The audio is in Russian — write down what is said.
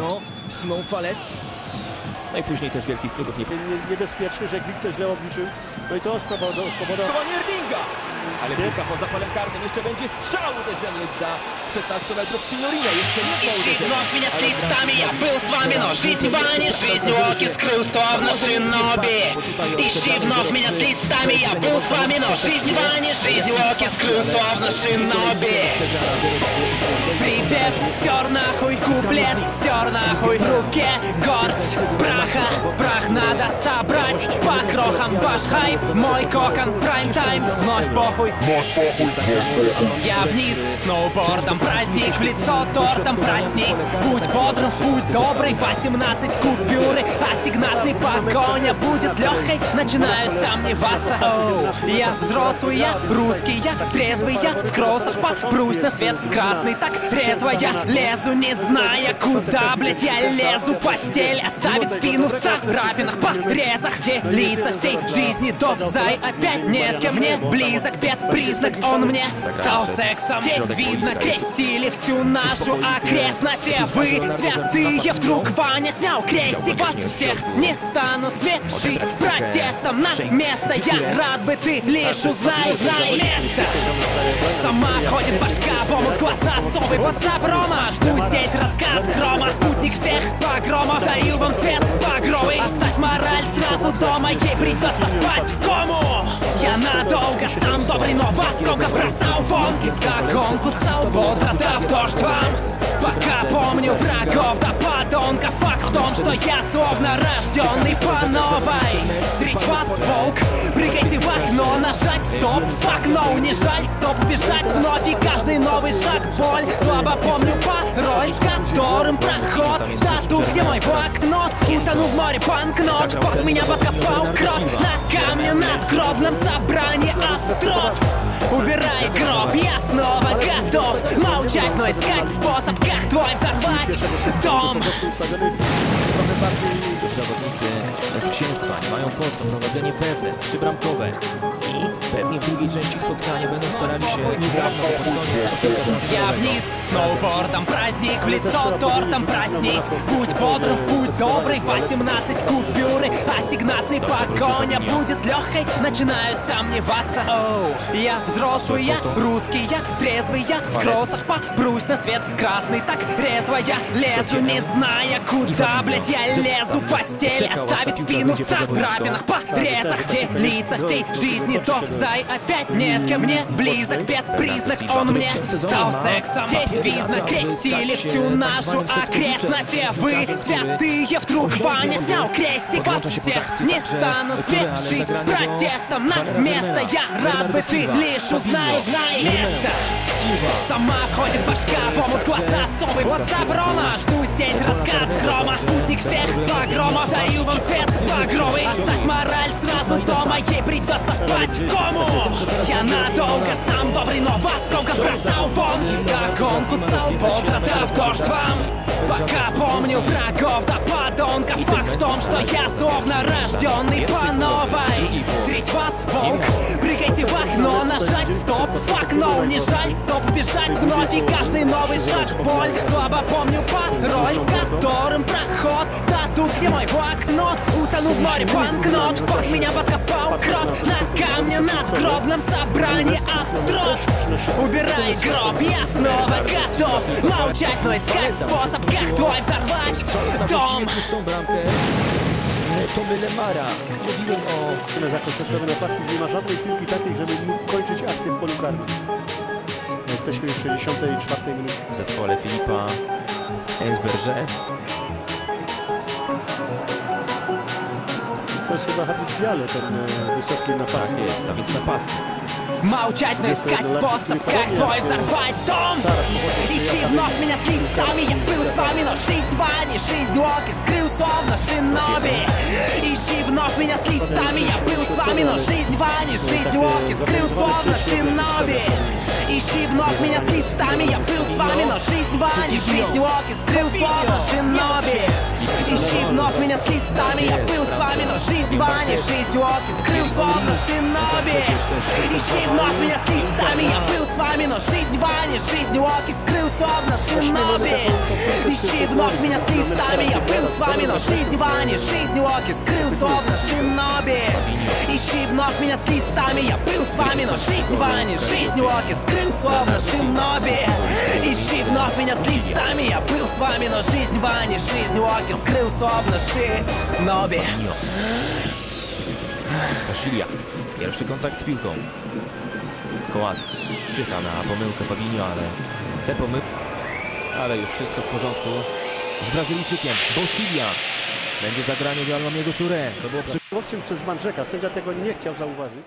No, Simon Fallet. No i później też wielkich klubów nie Nie- niebezpieczny, że Glik to źle obliczył. No i to spowodowało spowodowało- Erdinga! Ale piłka poza polem karnym jeszcze będzie strzał uderzenie za 16 metrów Signorina. Jeszcze nie ma Ищи вновь меня с листами, я был с вами, но жизнь Вани, жизнь Оки скрыл словно шиноби. Ищи вновь меня с листами, я был с вами, но жизнь Вани, жизнь Оки скрыл словно шиноби. Припев стер нахуй куплет, стер нахуй в руке горсть по крохам ваш хайп Мой кокон, прайм-тайм, вновь похуй Я вниз сноубордом, праздник в лицо тортом Проснись, будь бодрым, путь добрый 18 купюры, ассигнаций погоня будет легкой Начинаю сомневаться, оу Я взрослый, я русский, я трезвый, я в кроссах Попрусь на свет красный, так резво я лезу Не зная куда, блять, я лезу Постель оставит спину в царапинах Порезах, где лица всей жизни До зай опять не с кем мне. Близок Бед признак, он мне. Стал сексом. Здесь видно, крестили всю нашу окрестность. Все вы святые, вдруг Ваня снял крестик Вас всех не стану смешить Протестом на место. Я рад бы ты лишь узнай, узнай место Сама входит башка в омут глаза совы. Под заброма Жду здесь раскат. Грома Спутник всех. Погромов дарил вам цвет. Багровый Оставь мораль сразу дома. Ей придется впасть в кому. Я надолго сам добрый, но вас сколько бросал вон. И вдогонку ссал бодро, дав дождь вам Пока помню врагов да подонка. Факт в том, что я словно рожденный по новой Средь вас волк, прыгайте в окно, нажать стоп Фак, ноу, не жаль, стоп, бежать вновь. И каждый новый шаг боль. Слабо помню пароль, с которым проход. Тату, где мой блокнот Утону в море банкнот. Под меня подкопал крот На камне над гробным собрание острот Убирай гроб, я снова готов. Молчать, но искать способ, Próbowałem zadbać dom! Trochę bardziej zawodnicy z księstwa mają posto prowadzenie pewne, trzybramkowe i pewne. W drugiej części spotkania będą starali się Я вниз сноубордом, праздник в лицо тортом Проснись, будь бодрым, в путь добрый 18 купюры, ассигнаций погоня Будет легкой, начинаю сомневаться Оу, я взрослый, я русский, я трезвый, я в кроссах Попрусь на свет красный, так резво я лезу Не зная куда, блять, я лезу Постель оставит спину в царапинах Порезах, где лица всей жизни То зай опять не с кем мне близок Бед признак, он мне стал сексом. Здесь видно, крестили всю нашу окрестность Все вы святые, вдруг Ваня снял крестик Вас всех не стану смешить Протестом. На место Я рад бы ты лишь узнай место Сама входит башка в омут глаза совы Вот заброма, жду здесь раскат грома. Спутник всех погромов дарил вам цвет багровый. Оставь мораль сразу дома, ей придется впасть в кому. Я надолго сам добрый, но вас сколько бросал вон. И вдогонку ссал бодро, дав дождь вам. Пока помню врагов да подонка Факт в том, что я словно рожденный по новой Средь вас волк, прыгайте в окно, нажать стоп Фак, ноу, не жаль, стоп, бежать вновь И каждый новый шаг боль. Слабо помню пароль, с которым проход. Да тут где мой блокнот Утону в море банкнот. Под меня подкопал крот На камне над гробным собрание острот. Убирай гроб, я снова готов. Молчать, но искать способ, как твой взорвать дом Tomy Lemara. Mówiłem o Na zakoncentrowany napastnik nie ma żadnej piłki takiej, żeby mógł kończyć akcję w polu karnym. Jesteśmy już w 64 minucie. w zespole Filipa Ensberger. To jest chyba Habib Diallo, ten e, wysoki Tak napastnik. jest, a więc napastnik. Молчать, но искать способ, как твой взорвать дом. Ищи вновь меня с листами, я был с вами, но жизнь Вани, жизнь Локи скрыл словно шиноби. Ищи вновь меня с листами, я был с вами, но жизнь Вани, жизнь Локи скрыл словно шиноби. Ищи вновь меня с листами, я был с вами, но жизнь Вани, жизнь Локи скрыл словно шиноби. Ищи вновь меня с листами, я был с вами, но жизнь Вани, жизнь Локи словно шиноби. Ищи вновь меня с листами. Я был с вами, но жизнь Вани Жизнь Уоки скрылся в нашем нобе Ищи вновь меня с листами. Я был с вами, но жизнь Вани Жизнь Уоки скрылся в нашем нобе Ищи вновь меня с листами. Я был с вами, но жизнь Вани Жизнь Уоки скрылся в нашем нобе Ищи вновь меня с listami Ja był z wami, no жизнь Вани Жизнь Уоки скрылся в нашей нобе Kasilia. Pierwszy kontakt z piłką. Kołat czyha na pomyłkę Fabinho, ale te pomyłki... Ale już wszystko w porządku z Brazylijczykiem. Bosilia. Będzie zagranie Wialnomiego Touré. To było przy... Przez Mandrzeka. Sędzia tego nie chciał zauważyć.